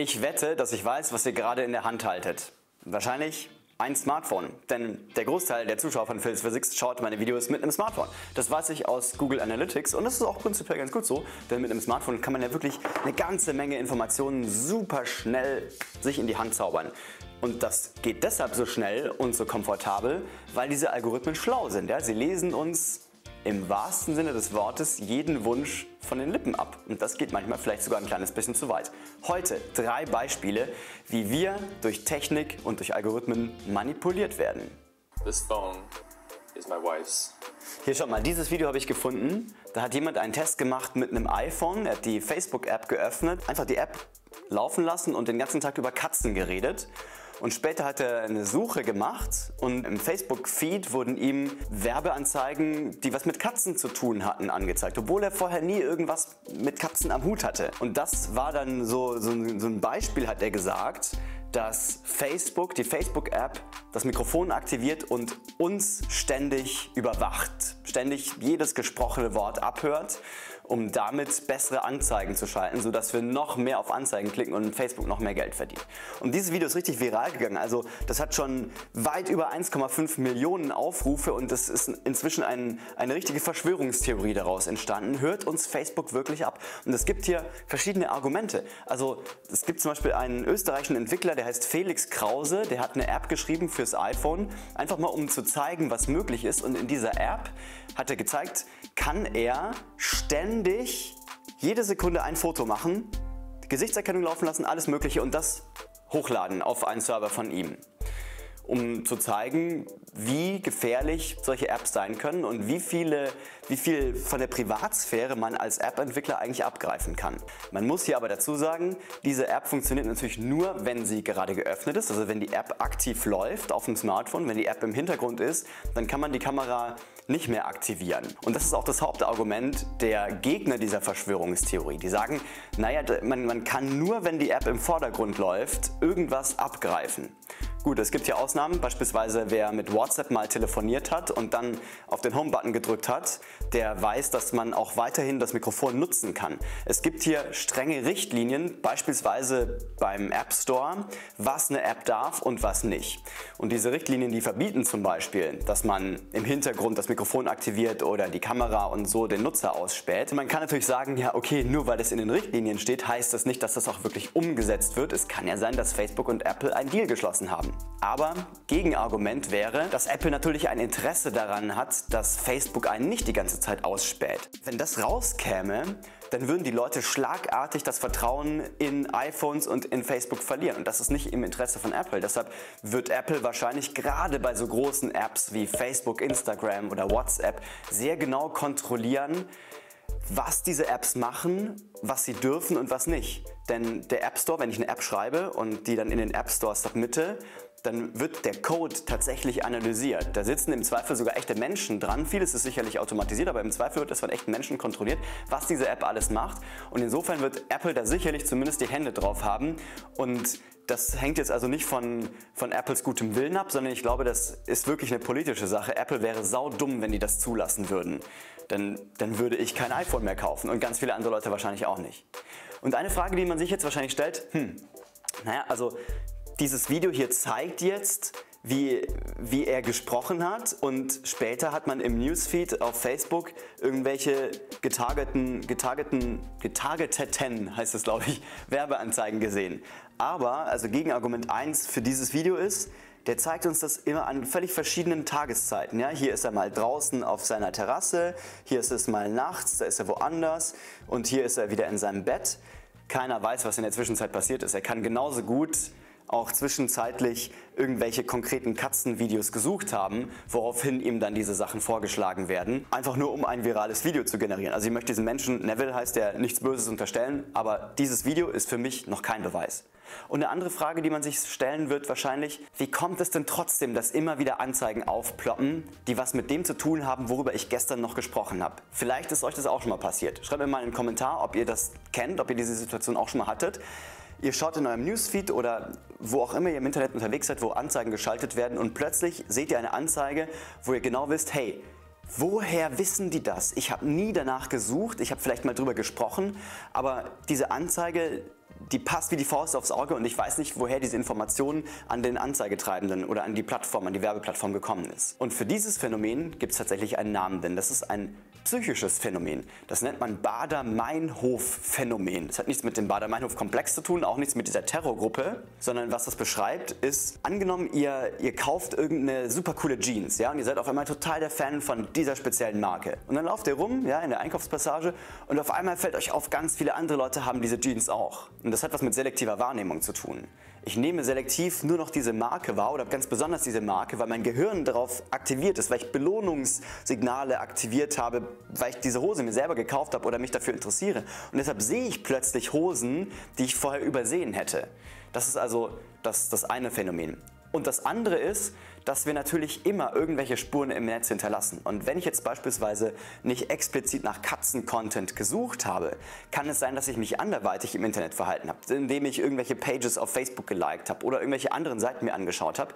Ich wette, dass ich weiß, was ihr gerade in der Hand haltet. Wahrscheinlich ein Smartphone. Denn der Großteil der Zuschauer von Phils Physics schaut meine Videos mit einem Smartphone. Das weiß ich aus Google Analytics und das ist auch prinzipiell ganz gut so, denn mit einem Smartphone kann man ja wirklich eine ganze Menge Informationen super schnell sich in die Hand zaubern. Und das geht deshalb so schnell und so komfortabel, weil diese Algorithmen schlau sind. Ja? Sie lesen uns im wahrsten Sinne des Wortes jeden Wunsch von den Lippen ab. Und das geht manchmal vielleicht sogar ein kleines bisschen zu weit. Heute drei Beispiele, wie wir durch Technik und durch Algorithmen manipuliert werden. This phone is my wife's. Hier schaut mal, dieses Video habe ich gefunden. Da hat jemand einen Test gemacht mit einem iPhone. Er hat die Facebook-App geöffnet, einfach die App laufen lassen und den ganzen Tag über Katzen geredet. Und später hat er eine Suche gemacht und im Facebook-Feed wurden ihm Werbeanzeigen, die was mit Katzen zu tun hatten, angezeigt, obwohl er vorher nie irgendwas mit Katzen am Hut hatte. Und das war dann so, so, so ein Beispiel, hat er gesagt, dass Facebook, die Facebook-App, das Mikrofon aktiviert und uns ständig überwacht, ständig jedes gesprochene Wort abhört, um damit bessere Anzeigen zu schalten, sodass wir noch mehr auf Anzeigen klicken und Facebook noch mehr Geld verdient. Und dieses Video ist richtig viral gegangen, also das hat schon weit über 1,5 Millionen Aufrufe und es ist inzwischen ein, eine richtige Verschwörungstheorie daraus entstanden. Hört uns Facebook wirklich ab? Und es gibt hier verschiedene Argumente. Also es gibt zum Beispiel einen österreichischen Entwickler, der heißt Felix Krause, der hat eine App geschrieben fürs iPhone, einfach mal um zu zeigen, was möglich ist. Und in dieser App hat er gezeigt, kann er ständig jede Sekunde ein Foto machen, Gesichtserkennung laufen lassen, alles mögliche und das hochladen auf einen Server von ihm um zu zeigen, wie gefährlich solche Apps sein können und wie, viele, wie viel von der Privatsphäre man als App-Entwickler eigentlich abgreifen kann. Man muss hier aber dazu sagen, diese App funktioniert natürlich nur, wenn sie gerade geöffnet ist, also wenn die App aktiv läuft auf dem Smartphone, wenn die App im Hintergrund ist, dann kann man die Kamera nicht mehr aktivieren. Und das ist auch das Hauptargument der Gegner dieser Verschwörungstheorie. Die sagen, naja, man, man kann nur, wenn die App im Vordergrund läuft, irgendwas abgreifen. Gut, es gibt hier Ausnahmen, beispielsweise wer mit WhatsApp mal telefoniert hat und dann auf den Home-Button gedrückt hat, der weiß, dass man auch weiterhin das Mikrofon nutzen kann. Es gibt hier strenge Richtlinien, beispielsweise beim App Store, was eine App darf und was nicht. Und diese Richtlinien, die verbieten zum Beispiel, dass man im Hintergrund das Mikrofon aktiviert oder die Kamera und so den Nutzer ausspäht. Man kann natürlich sagen, ja okay, nur weil das in den Richtlinien steht, heißt das nicht, dass das auch wirklich umgesetzt wird. Es kann ja sein, dass Facebook und Apple einen Deal geschlossen haben. Aber Gegenargument wäre, dass Apple natürlich ein Interesse daran hat, dass Facebook einen nicht die ganze Zeit ausspäht. Wenn das rauskäme, dann würden die Leute schlagartig das Vertrauen in iPhones und in Facebook verlieren. Und das ist nicht im Interesse von Apple. Deshalb wird Apple wahrscheinlich gerade bei so großen Apps wie Facebook, Instagram oder WhatsApp sehr genau kontrollieren, was diese Apps machen, was sie dürfen und was nicht. Denn der App Store, wenn ich eine App schreibe und die dann in den App Store submitte, dann wird der Code tatsächlich analysiert. Da sitzen im Zweifel sogar echte Menschen dran. Vieles ist sicherlich automatisiert, aber im Zweifel wird das von echten Menschen kontrolliert, was diese App alles macht. Und insofern wird Apple da sicherlich zumindest die Hände drauf haben. Und das hängt jetzt also nicht von, von Apples gutem Willen ab, sondern ich glaube, das ist wirklich eine politische Sache. Apple wäre saudumm, wenn die das zulassen würden. Denn dann würde ich kein iPhone mehr kaufen und ganz viele andere Leute wahrscheinlich auch nicht. Und eine Frage, die man sich jetzt wahrscheinlich stellt, hm, naja, also dieses Video hier zeigt jetzt, wie, wie er gesprochen hat und später hat man im Newsfeed auf Facebook irgendwelche getargeten, getargeten, getargeteten, heißt es glaube ich, Werbeanzeigen gesehen. Aber, also Gegenargument 1 für dieses Video ist, der zeigt uns das immer an völlig verschiedenen Tageszeiten. Ja? Hier ist er mal draußen auf seiner Terrasse, hier ist es mal nachts, da ist er woanders und hier ist er wieder in seinem Bett. Keiner weiß, was in der Zwischenzeit passiert ist. Er kann genauso gut auch zwischenzeitlich irgendwelche konkreten Katzenvideos gesucht haben, woraufhin ihm dann diese Sachen vorgeschlagen werden, einfach nur um ein virales Video zu generieren. Also ich möchte diesem Menschen, Neville heißt der, nichts Böses unterstellen, aber dieses Video ist für mich noch kein Beweis. Und eine andere Frage, die man sich stellen wird wahrscheinlich, wie kommt es denn trotzdem, dass immer wieder Anzeigen aufploppen, die was mit dem zu tun haben, worüber ich gestern noch gesprochen habe? Vielleicht ist euch das auch schon mal passiert. Schreibt mir mal einen Kommentar, ob ihr das kennt, ob ihr diese Situation auch schon mal hattet. Ihr schaut in eurem Newsfeed oder wo auch immer ihr im Internet unterwegs seid, wo Anzeigen geschaltet werden und plötzlich seht ihr eine Anzeige, wo ihr genau wisst, hey, Woher wissen die das? Ich habe nie danach gesucht, ich habe vielleicht mal drüber gesprochen, aber diese Anzeige, die passt wie die Faust aufs Auge und ich weiß nicht, woher diese Information an den Anzeigetreibenden oder an die Plattform, an die Werbeplattform gekommen ist. Und für dieses Phänomen gibt es tatsächlich einen Namen, denn das ist ein psychisches Phänomen. Das nennt man Bader-Meinhof-Phänomen. Das hat nichts mit dem Bader-Meinhof-Komplex zu tun, auch nichts mit dieser Terrorgruppe, sondern was das beschreibt, ist, angenommen, ihr, ihr kauft irgendeine super coole Jeans, ja, und ihr seid auf einmal total der Fan von dieser speziellen Marke. Und dann lauft ihr rum, ja, in der Einkaufspassage und auf einmal fällt euch auf, ganz viele andere Leute haben diese Jeans auch. Und das hat was mit selektiver Wahrnehmung zu tun. Ich nehme selektiv nur noch diese Marke wahr oder ganz besonders diese Marke, weil mein Gehirn darauf aktiviert ist, weil ich Belohnungssignale aktiviert habe, weil ich diese Hose mir selber gekauft habe oder mich dafür interessiere. Und deshalb sehe ich plötzlich Hosen, die ich vorher übersehen hätte. Das ist also das, das eine Phänomen. Und das andere ist, dass wir natürlich immer irgendwelche Spuren im Netz hinterlassen. Und wenn ich jetzt beispielsweise nicht explizit nach Katzen-Content gesucht habe, kann es sein, dass ich mich anderweitig im Internet verhalten habe, indem ich irgendwelche Pages auf Facebook geliked habe oder irgendwelche anderen Seiten mir angeschaut habe.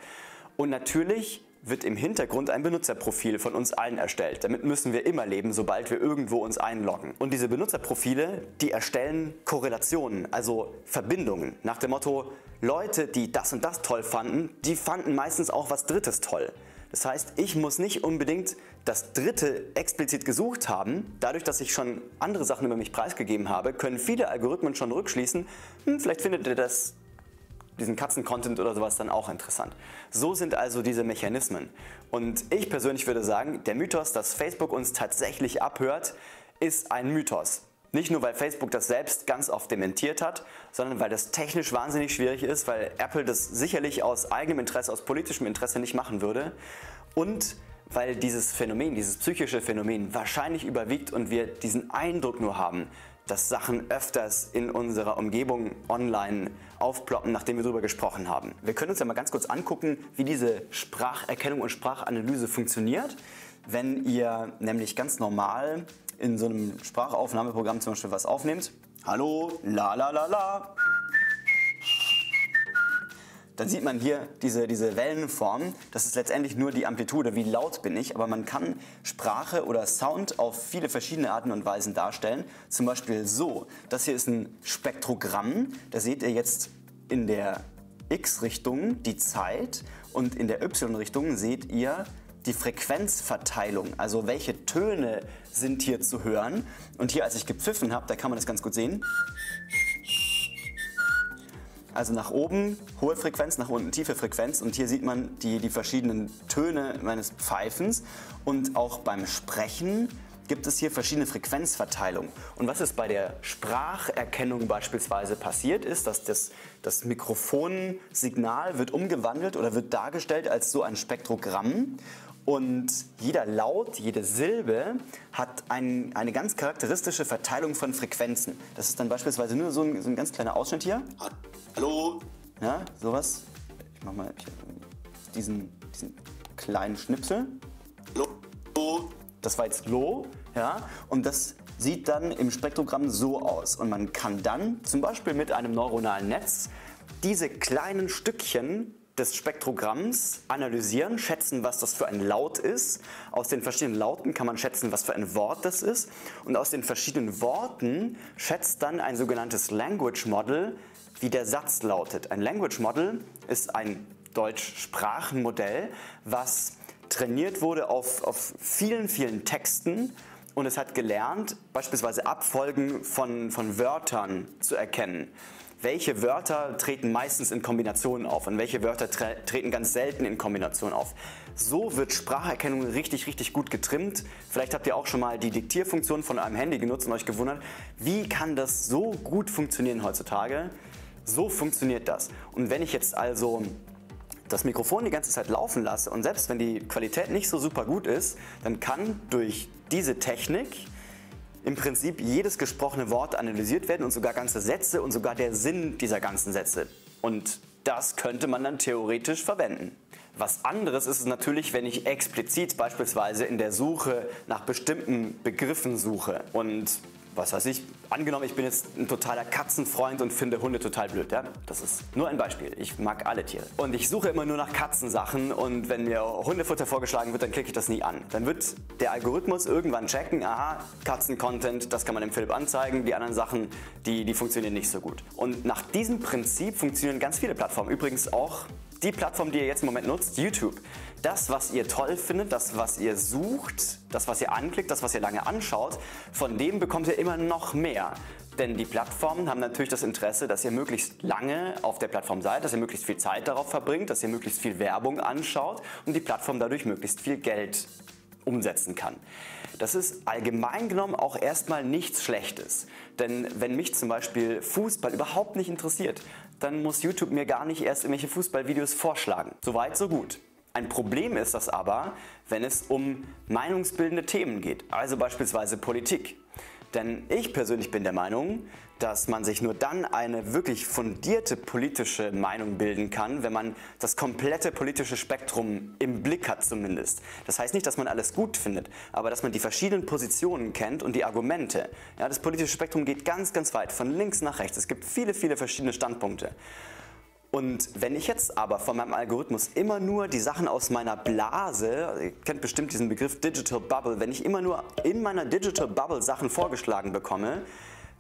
Und natürlich wird im Hintergrund ein Benutzerprofil von uns allen erstellt. Damit müssen wir immer leben, sobald wir irgendwo uns einloggen. Und diese Benutzerprofile, die erstellen Korrelationen, also Verbindungen nach dem Motto, Leute, die das und das toll fanden, die fanden meistens auch was Drittes toll. Das heißt, ich muss nicht unbedingt das Dritte explizit gesucht haben. Dadurch, dass ich schon andere Sachen über mich preisgegeben habe, können viele Algorithmen schon rückschließen, hm, vielleicht findet ihr das, diesen Katzen-Content oder sowas dann auch interessant. So sind also diese Mechanismen. Und ich persönlich würde sagen, der Mythos, dass Facebook uns tatsächlich abhört, ist ein Mythos. Nicht nur, weil Facebook das selbst ganz oft dementiert hat, sondern weil das technisch wahnsinnig schwierig ist, weil Apple das sicherlich aus eigenem Interesse, aus politischem Interesse nicht machen würde und weil dieses Phänomen, dieses psychische Phänomen wahrscheinlich überwiegt und wir diesen Eindruck nur haben, dass Sachen öfters in unserer Umgebung online aufploppen, nachdem wir darüber gesprochen haben. Wir können uns ja mal ganz kurz angucken, wie diese Spracherkennung und Sprachanalyse funktioniert. Wenn ihr nämlich ganz normal in so einem Sprachaufnahmeprogramm zum Beispiel was aufnehmt. Hallo, la la la la. Dann sieht man hier diese, diese Wellenform. Das ist letztendlich nur die Amplitude, wie laut bin ich. Aber man kann Sprache oder Sound auf viele verschiedene Arten und Weisen darstellen. Zum Beispiel so. Das hier ist ein Spektrogramm. Da seht ihr jetzt in der X-Richtung die Zeit und in der Y-Richtung seht ihr die Frequenzverteilung, also welche Töne sind hier zu hören. Und hier, als ich gepfiffen habe, da kann man das ganz gut sehen. Also nach oben hohe Frequenz, nach unten tiefe Frequenz und hier sieht man die, die verschiedenen Töne meines Pfeifens und auch beim Sprechen gibt es hier verschiedene Frequenzverteilungen. Und was ist bei der Spracherkennung beispielsweise passiert ist, dass das, das Mikrofonsignal wird umgewandelt oder wird dargestellt als so ein Spektrogramm und jeder Laut, jede Silbe hat ein, eine ganz charakteristische Verteilung von Frequenzen. Das ist dann beispielsweise nur so ein, so ein ganz kleiner Ausschnitt hier. Hallo? Ja, sowas. Ich mach mal diesen, diesen kleinen Schnipsel. Hallo? Das war jetzt Low. Ja, und das sieht dann im Spektrogramm so aus. Und man kann dann zum Beispiel mit einem neuronalen Netz diese kleinen Stückchen des Spektrogramms analysieren, schätzen, was das für ein Laut ist. Aus den verschiedenen Lauten kann man schätzen, was für ein Wort das ist. Und aus den verschiedenen Worten schätzt dann ein sogenanntes Language Model, wie der Satz lautet. Ein Language Model ist ein Deutsch-Sprachenmodell, was trainiert wurde auf, auf vielen, vielen Texten und es hat gelernt, beispielsweise Abfolgen von, von Wörtern zu erkennen welche Wörter treten meistens in Kombinationen auf und welche Wörter tre treten ganz selten in Kombination auf. So wird Spracherkennung richtig, richtig gut getrimmt. Vielleicht habt ihr auch schon mal die Diktierfunktion von einem Handy genutzt und euch gewundert, wie kann das so gut funktionieren heutzutage? So funktioniert das. Und wenn ich jetzt also das Mikrofon die ganze Zeit laufen lasse und selbst wenn die Qualität nicht so super gut ist, dann kann durch diese Technik im Prinzip jedes gesprochene Wort analysiert werden und sogar ganze Sätze und sogar der Sinn dieser ganzen Sätze. Und das könnte man dann theoretisch verwenden. Was anderes ist es natürlich, wenn ich explizit beispielsweise in der Suche nach bestimmten Begriffen suche und was weiß ich, angenommen, ich bin jetzt ein totaler Katzenfreund und finde Hunde total blöd. Ja? Das ist nur ein Beispiel. Ich mag alle Tiere. Und ich suche immer nur nach Katzensachen und wenn mir Hundefutter vorgeschlagen wird, dann klicke ich das nie an. Dann wird der Algorithmus irgendwann checken, aha, Katzen-Content, das kann man dem Philipp anzeigen, die anderen Sachen, die, die funktionieren nicht so gut. Und nach diesem Prinzip funktionieren ganz viele Plattformen. Übrigens auch die Plattform, die ihr jetzt im Moment nutzt, YouTube. Das, was ihr toll findet, das, was ihr sucht, das, was ihr anklickt, das, was ihr lange anschaut, von dem bekommt ihr immer noch mehr. Denn die Plattformen haben natürlich das Interesse, dass ihr möglichst lange auf der Plattform seid, dass ihr möglichst viel Zeit darauf verbringt, dass ihr möglichst viel Werbung anschaut und die Plattform dadurch möglichst viel Geld umsetzen kann. Das ist allgemein genommen auch erstmal nichts Schlechtes. Denn wenn mich zum Beispiel Fußball überhaupt nicht interessiert, dann muss YouTube mir gar nicht erst irgendwelche Fußballvideos vorschlagen. Soweit, so gut. Ein Problem ist das aber, wenn es um meinungsbildende Themen geht, also beispielsweise Politik. Denn ich persönlich bin der Meinung, dass man sich nur dann eine wirklich fundierte politische Meinung bilden kann, wenn man das komplette politische Spektrum im Blick hat zumindest. Das heißt nicht, dass man alles gut findet, aber dass man die verschiedenen Positionen kennt und die Argumente. Ja, das politische Spektrum geht ganz, ganz weit, von links nach rechts. Es gibt viele, viele verschiedene Standpunkte. Und wenn ich jetzt aber von meinem Algorithmus immer nur die Sachen aus meiner Blase, ihr kennt bestimmt diesen Begriff Digital Bubble, wenn ich immer nur in meiner Digital Bubble Sachen vorgeschlagen bekomme,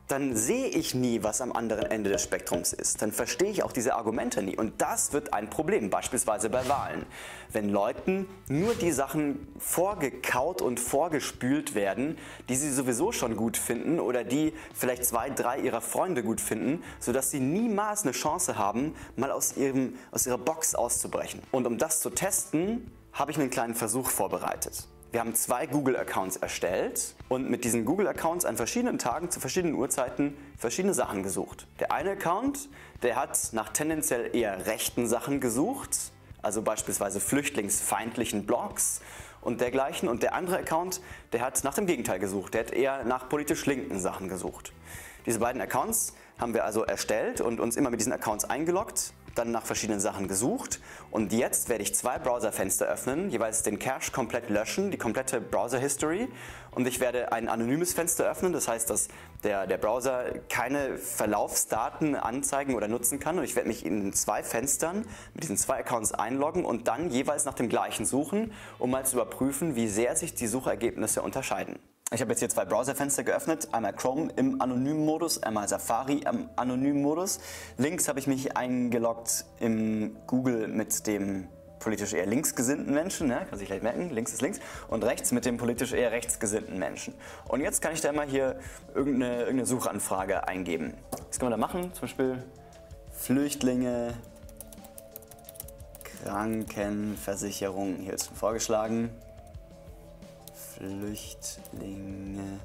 dann sehe ich nie, was am anderen Ende des Spektrums ist. Dann verstehe ich auch diese Argumente nie. Und das wird ein Problem, beispielsweise bei Wahlen. Wenn Leuten nur die Sachen vorgekaut und vorgespült werden, die sie sowieso schon gut finden oder die vielleicht zwei, drei ihrer Freunde gut finden, sodass sie niemals eine Chance haben, mal aus, ihrem, aus ihrer Box auszubrechen. Und um das zu testen, habe ich einen kleinen Versuch vorbereitet. Wir haben zwei Google-Accounts erstellt und mit diesen Google-Accounts an verschiedenen Tagen zu verschiedenen Uhrzeiten verschiedene Sachen gesucht. Der eine Account, der hat nach tendenziell eher rechten Sachen gesucht, also beispielsweise flüchtlingsfeindlichen Blogs und dergleichen. Und der andere Account, der hat nach dem Gegenteil gesucht, der hat eher nach politisch linken Sachen gesucht. Diese beiden Accounts haben wir also erstellt und uns immer mit diesen Accounts eingeloggt dann nach verschiedenen Sachen gesucht. Und jetzt werde ich zwei Browserfenster öffnen, jeweils den Cache komplett löschen, die komplette Browser History und ich werde ein anonymes Fenster öffnen, das heißt, dass der, der Browser keine Verlaufsdaten anzeigen oder nutzen kann. Und ich werde mich in zwei Fenstern mit diesen zwei Accounts einloggen und dann jeweils nach dem gleichen suchen, um mal zu überprüfen, wie sehr sich die Suchergebnisse unterscheiden. Ich habe jetzt hier zwei Browserfenster geöffnet, einmal Chrome im anonymen Modus, einmal Safari im anonymen Modus. Links habe ich mich eingeloggt im Google mit dem politisch eher linksgesinnten Menschen, ne? kann sich gleich merken, links ist links, und rechts mit dem politisch eher rechtsgesinnten Menschen. Und jetzt kann ich da mal hier irgendeine, irgendeine Suchanfrage eingeben. Was kann man da machen? Zum Beispiel Flüchtlinge, Krankenversicherung, hier ist vorgeschlagen. Flüchtlinge,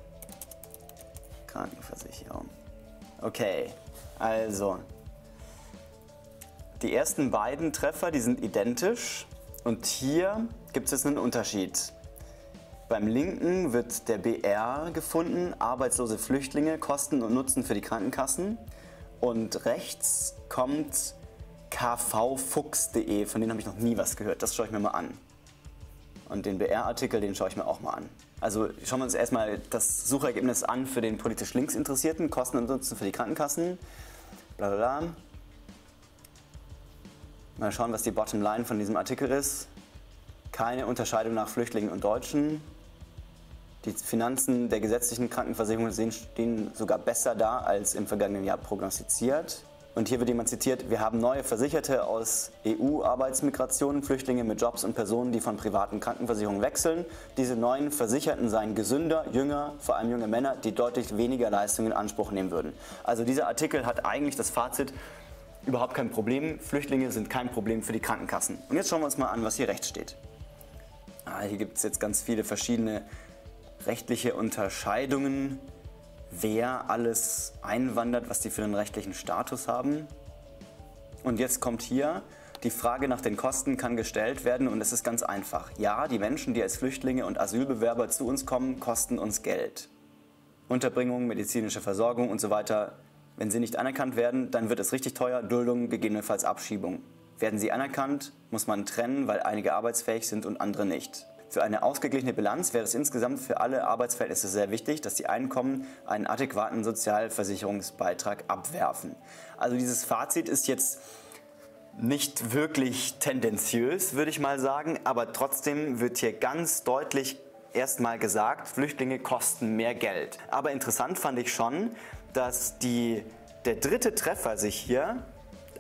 Krankenversicherung. Okay, also die ersten beiden Treffer, die sind identisch und hier gibt es einen Unterschied. Beim linken wird der BR gefunden, arbeitslose Flüchtlinge, Kosten und Nutzen für die Krankenkassen. Und rechts kommt kvfuchs.de, von denen habe ich noch nie was gehört. Das schaue ich mir mal an. Und den BR-Artikel, den schaue ich mir auch mal an. Also schauen wir uns erstmal das Suchergebnis an für den politisch links Interessierten, Kosten und Nutzen für die Krankenkassen. Bla bla bla. Mal schauen, was die Bottomline von diesem Artikel ist. Keine Unterscheidung nach Flüchtlingen und Deutschen. Die Finanzen der gesetzlichen Krankenversicherung stehen sogar besser da als im vergangenen Jahr prognostiziert. Und hier wird jemand zitiert, wir haben neue Versicherte aus EU-Arbeitsmigrationen, Flüchtlinge mit Jobs und Personen, die von privaten Krankenversicherungen wechseln. Diese neuen Versicherten seien gesünder, jünger, vor allem junge Männer, die deutlich weniger Leistungen in Anspruch nehmen würden. Also dieser Artikel hat eigentlich das Fazit, überhaupt kein Problem, Flüchtlinge sind kein Problem für die Krankenkassen. Und jetzt schauen wir uns mal an, was hier rechts steht. Ah, hier gibt es jetzt ganz viele verschiedene rechtliche Unterscheidungen wer alles einwandert, was die für einen rechtlichen Status haben. Und jetzt kommt hier, die Frage nach den Kosten kann gestellt werden und es ist ganz einfach. Ja, die Menschen, die als Flüchtlinge und Asylbewerber zu uns kommen, kosten uns Geld. Unterbringung, medizinische Versorgung und so weiter. Wenn sie nicht anerkannt werden, dann wird es richtig teuer, Duldung, gegebenenfalls Abschiebung. Werden sie anerkannt, muss man trennen, weil einige arbeitsfähig sind und andere nicht. Für eine ausgeglichene Bilanz wäre es insgesamt für alle Arbeitsverhältnisse sehr wichtig, dass die Einkommen einen adäquaten Sozialversicherungsbeitrag abwerfen. Also dieses Fazit ist jetzt nicht wirklich tendenziös, würde ich mal sagen, aber trotzdem wird hier ganz deutlich erstmal gesagt, Flüchtlinge kosten mehr Geld. Aber interessant fand ich schon, dass die, der dritte Treffer sich hier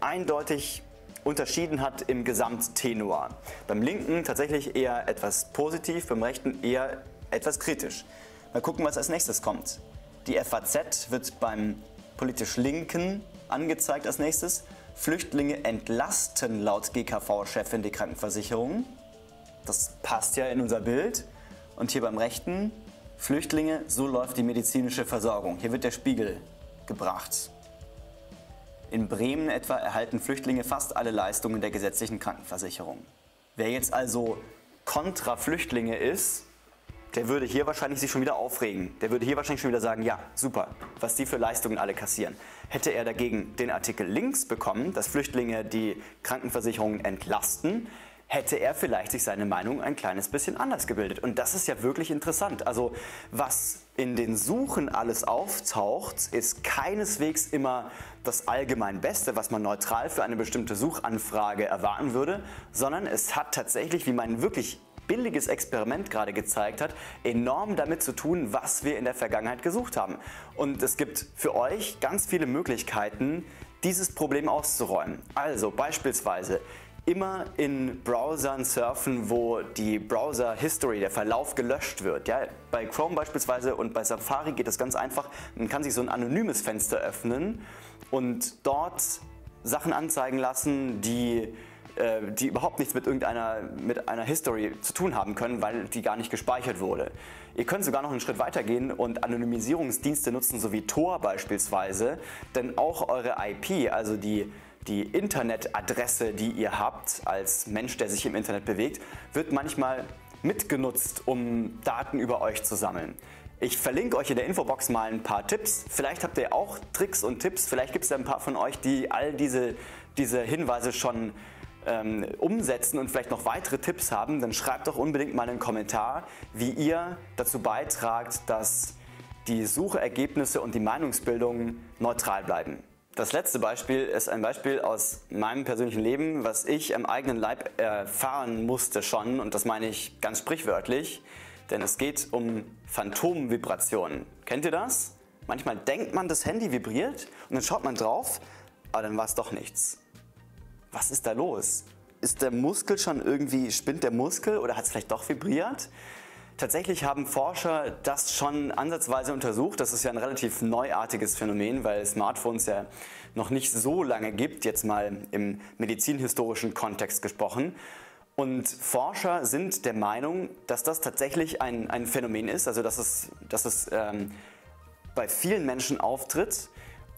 eindeutig unterschieden hat im Gesamttenor. Beim linken tatsächlich eher etwas positiv, beim rechten eher etwas kritisch. Mal gucken, was als nächstes kommt. Die FAZ wird beim politisch Linken angezeigt als nächstes. Flüchtlinge entlasten laut GKV-Chefin die Krankenversicherung. Das passt ja in unser Bild. Und hier beim Rechten, Flüchtlinge, so läuft die medizinische Versorgung. Hier wird der Spiegel gebracht. In Bremen etwa erhalten Flüchtlinge fast alle Leistungen der gesetzlichen Krankenversicherung. Wer jetzt also kontra Flüchtlinge ist, der würde hier wahrscheinlich sich schon wieder aufregen. Der würde hier wahrscheinlich schon wieder sagen, ja, super, was die für Leistungen alle kassieren. Hätte er dagegen den Artikel links bekommen, dass Flüchtlinge die Krankenversicherungen entlasten, hätte er vielleicht sich seine Meinung ein kleines bisschen anders gebildet. Und das ist ja wirklich interessant. Also was in den Suchen alles auftaucht, ist keineswegs immer das allgemein Beste, was man neutral für eine bestimmte Suchanfrage erwarten würde, sondern es hat tatsächlich, wie mein wirklich billiges Experiment gerade gezeigt hat, enorm damit zu tun, was wir in der Vergangenheit gesucht haben. Und es gibt für euch ganz viele Möglichkeiten, dieses Problem auszuräumen. Also beispielsweise immer in Browsern surfen, wo die Browser History, der Verlauf gelöscht wird. Ja, bei Chrome beispielsweise und bei Safari geht das ganz einfach. Man kann sich so ein anonymes Fenster öffnen und dort Sachen anzeigen lassen, die äh, die überhaupt nichts mit irgendeiner mit einer History zu tun haben können, weil die gar nicht gespeichert wurde. Ihr könnt sogar noch einen Schritt weiter gehen und Anonymisierungsdienste nutzen, so wie Tor beispielsweise, denn auch eure IP, also die die Internetadresse, die ihr habt als Mensch, der sich im Internet bewegt, wird manchmal mitgenutzt, um Daten über euch zu sammeln. Ich verlinke euch in der Infobox mal ein paar Tipps. Vielleicht habt ihr auch Tricks und Tipps. Vielleicht gibt es ein paar von euch, die all diese, diese Hinweise schon ähm, umsetzen und vielleicht noch weitere Tipps haben. Dann schreibt doch unbedingt mal einen Kommentar, wie ihr dazu beitragt, dass die Suchergebnisse und die Meinungsbildung neutral bleiben. Das letzte Beispiel ist ein Beispiel aus meinem persönlichen Leben, was ich am eigenen Leib erfahren musste schon und das meine ich ganz sprichwörtlich denn es geht um Phantomvibrationen. Kennt ihr das? Manchmal denkt man, das Handy vibriert und dann schaut man drauf, aber dann war es doch nichts. Was ist da los? Ist der Muskel schon irgendwie, spinnt der Muskel oder hat es vielleicht doch vibriert? Tatsächlich haben Forscher das schon ansatzweise untersucht. Das ist ja ein relativ neuartiges Phänomen, weil Smartphones ja noch nicht so lange gibt, jetzt mal im medizinhistorischen Kontext gesprochen. Und Forscher sind der Meinung, dass das tatsächlich ein, ein Phänomen ist, also dass es, dass es ähm, bei vielen Menschen auftritt.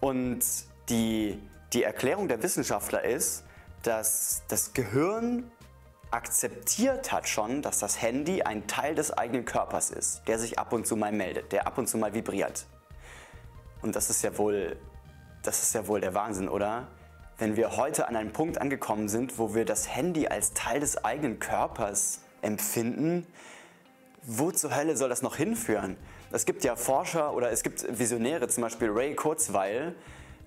Und die, die Erklärung der Wissenschaftler ist, dass das Gehirn akzeptiert hat schon, dass das Handy ein Teil des eigenen Körpers ist, der sich ab und zu mal meldet, der ab und zu mal vibriert. Und das ist ja wohl, das ist ja wohl der Wahnsinn, oder? wenn wir heute an einem Punkt angekommen sind, wo wir das Handy als Teil des eigenen Körpers empfinden, wo zur Hölle soll das noch hinführen? Es gibt ja Forscher oder es gibt Visionäre, zum Beispiel Ray Kurzweil,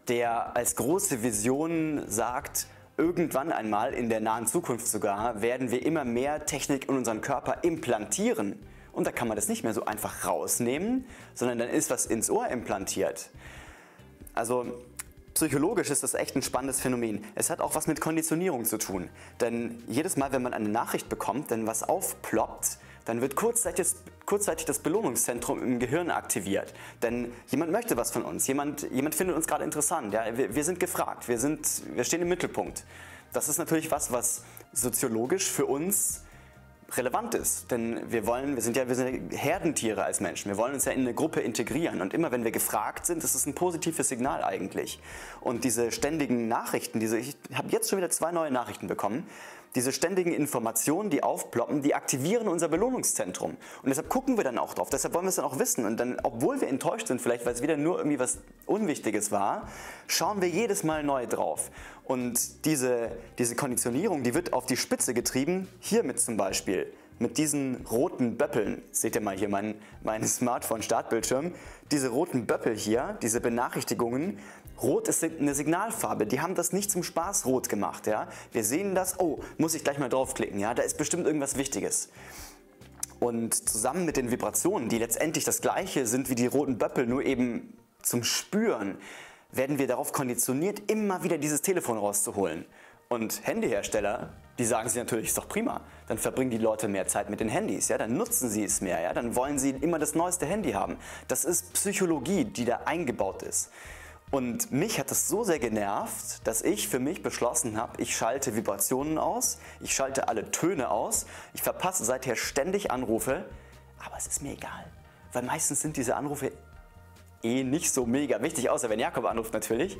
der als große Vision sagt, irgendwann einmal in der nahen Zukunft sogar werden wir immer mehr Technik in unseren Körper implantieren. Und da kann man das nicht mehr so einfach rausnehmen, sondern dann ist was ins Ohr implantiert. Also Psychologisch ist das echt ein spannendes Phänomen. Es hat auch was mit Konditionierung zu tun. Denn jedes Mal, wenn man eine Nachricht bekommt, wenn was aufploppt, dann wird kurzzeitig, kurzzeitig das Belohnungszentrum im Gehirn aktiviert. Denn jemand möchte was von uns, jemand, jemand findet uns gerade interessant, ja? wir, wir sind gefragt, wir, sind, wir stehen im Mittelpunkt. Das ist natürlich was, was soziologisch für uns relevant ist. Denn wir wollen, wir sind ja wir sind Herdentiere als Menschen. Wir wollen uns ja in eine Gruppe integrieren. Und immer wenn wir gefragt sind, das ist ein positives Signal eigentlich. Und diese ständigen Nachrichten, diese, ich habe jetzt schon wieder zwei neue Nachrichten bekommen, diese ständigen Informationen, die aufploppen, die aktivieren unser Belohnungszentrum. Und deshalb gucken wir dann auch drauf. Deshalb wollen wir es dann auch wissen. Und dann, obwohl wir enttäuscht sind, vielleicht weil es wieder nur irgendwie was Unwichtiges war, schauen wir jedes Mal neu drauf. Und diese, diese Konditionierung, die wird auf die Spitze getrieben, hiermit zum Beispiel. mit diesen roten Böppeln, seht ihr mal hier mein, mein Smartphone-Startbildschirm, diese roten Böppel hier, diese Benachrichtigungen, Rot ist eine Signalfarbe, die haben das nicht zum Spaß rot gemacht. Ja? Wir sehen das, oh, muss ich gleich mal draufklicken, ja? da ist bestimmt irgendwas Wichtiges. Und zusammen mit den Vibrationen, die letztendlich das gleiche sind wie die roten Böppel, nur eben zum Spüren, werden wir darauf konditioniert, immer wieder dieses Telefon rauszuholen. Und Handyhersteller, die sagen sich natürlich, ist doch prima. Dann verbringen die Leute mehr Zeit mit den Handys, ja, dann nutzen sie es mehr, ja, dann wollen sie immer das neueste Handy haben. Das ist Psychologie, die da eingebaut ist. Und mich hat das so sehr genervt, dass ich für mich beschlossen habe, ich schalte Vibrationen aus, ich schalte alle Töne aus, ich verpasse seither ständig Anrufe, aber es ist mir egal, weil meistens sind diese Anrufe eh nicht so mega wichtig, außer wenn Jakob anruft natürlich.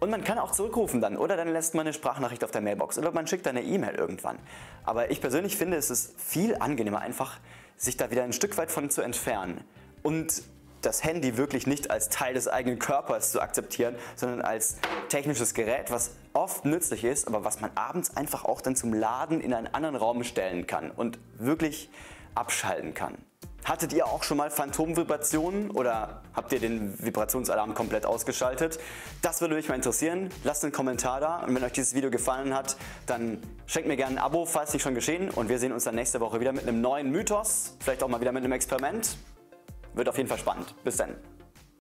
Und man kann auch zurückrufen dann oder dann lässt man eine Sprachnachricht auf der Mailbox oder man schickt eine E-Mail irgendwann. Aber ich persönlich finde, es ist viel angenehmer einfach, sich da wieder ein Stück weit von zu entfernen und das Handy wirklich nicht als Teil des eigenen Körpers zu akzeptieren, sondern als technisches Gerät, was oft nützlich ist, aber was man abends einfach auch dann zum Laden in einen anderen Raum stellen kann und wirklich abschalten kann. Hattet ihr auch schon mal Phantomvibrationen oder habt ihr den Vibrationsalarm komplett ausgeschaltet? Das würde mich mal interessieren. Lasst einen Kommentar da und wenn euch dieses Video gefallen hat, dann schenkt mir gerne ein Abo, falls nicht schon geschehen und wir sehen uns dann nächste Woche wieder mit einem neuen Mythos, vielleicht auch mal wieder mit einem Experiment. Wird auf jeden Fall spannend. Bis dann.